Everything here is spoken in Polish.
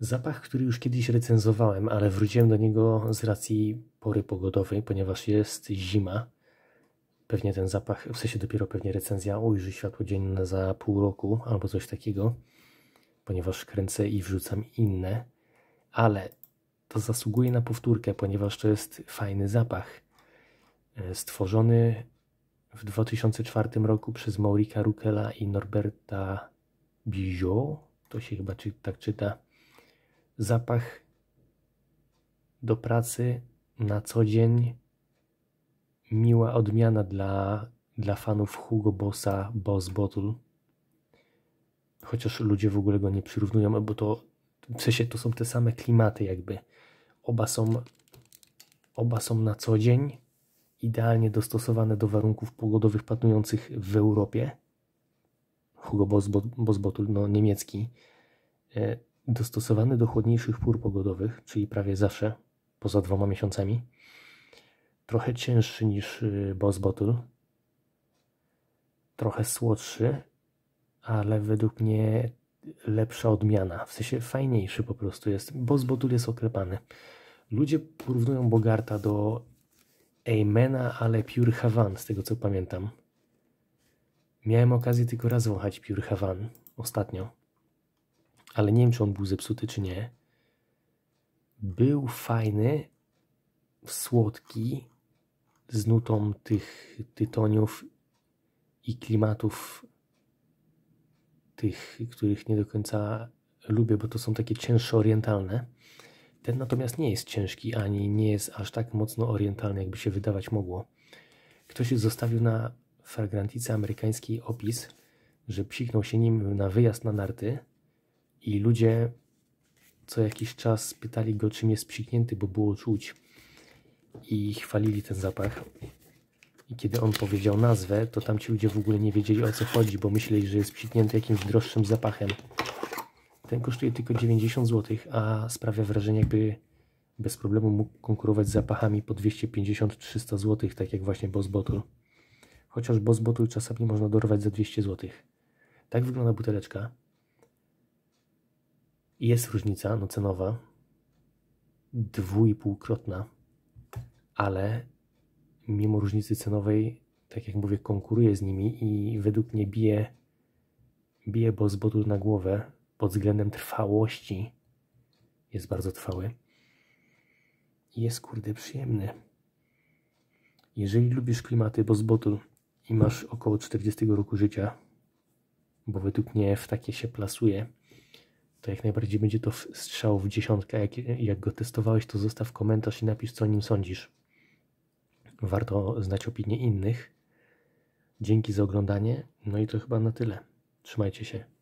Zapach, który już kiedyś recenzowałem, ale wróciłem do niego z racji pory pogodowej, ponieważ jest zima. Pewnie ten zapach, w sensie dopiero pewnie recenzja ujrzy światło dzienne za pół roku albo coś takiego, ponieważ kręcę i wrzucam inne, ale to zasługuje na powtórkę, ponieważ to jest fajny zapach. E, stworzony w 2004 roku przez Maurika Rukela i Norberta Bijot, to się chyba czy, tak czyta, zapach do pracy na co dzień, miła odmiana dla, dla fanów Hugo Bossa Boss Bottle. Chociaż ludzie w ogóle go nie przyrównują, bo to w sensie to są te same klimaty jakby. Oba są, oba są na co dzień, idealnie dostosowane do warunków pogodowych panujących w Europie. Hugo Boss, Boss Bottle, no niemiecki, e, dostosowany do chłodniejszych pór pogodowych, czyli prawie zawsze, poza dwoma miesiącami. Trochę cięższy niż y, Boss Bottle, trochę słodszy, ale według mnie lepsza odmiana, w sensie fajniejszy po prostu jest. Boss Bottle jest oklepany. Ludzie porównują Bogarta do Amena, ale Pure Havan, z tego co pamiętam. Miałem okazję tylko raz wąchać Pure Havan ostatnio, ale nie wiem, czy on był zepsuty, czy nie. Był fajny, słodki, z nutą tych tytoniów i klimatów tych, których nie do końca lubię, bo to są takie cięższe orientalne. Ten natomiast nie jest ciężki, ani nie jest aż tak mocno orientalny, jakby się wydawać mogło. Ktoś zostawił na fragrantice amerykańskiej opis, że psiknął się nim na wyjazd na narty i ludzie co jakiś czas pytali go, czym jest psiknięty, bo było czuć i chwalili ten zapach. I kiedy on powiedział nazwę, to tamci ludzie w ogóle nie wiedzieli o co chodzi, bo myśleli, że jest psiknięty jakimś droższym zapachem. Ten kosztuje tylko 90 zł, a sprawia wrażenie, jakby bez problemu mógł konkurować z zapachami po 250-300 zł, tak jak właśnie Boss Bottle. Chociaż Boss Bottle czasami można dorwać za 200 zł. Tak wygląda buteleczka. Jest różnica no cenowa, dwuipółkrotna, ale mimo różnicy cenowej, tak jak mówię, konkuruje z nimi i według mnie bije, bije Boss na głowę pod względem trwałości. Jest bardzo trwały. I jest kurde przyjemny. Jeżeli lubisz klimaty Boss i masz około 40 roku życia, bo według mnie w takie się plasuje, to jak najbardziej będzie to strzał w dziesiątkę. Jak, jak go testowałeś, to zostaw komentarz i napisz, co o nim sądzisz. Warto znać opinie innych. Dzięki za oglądanie. No i to chyba na tyle. Trzymajcie się.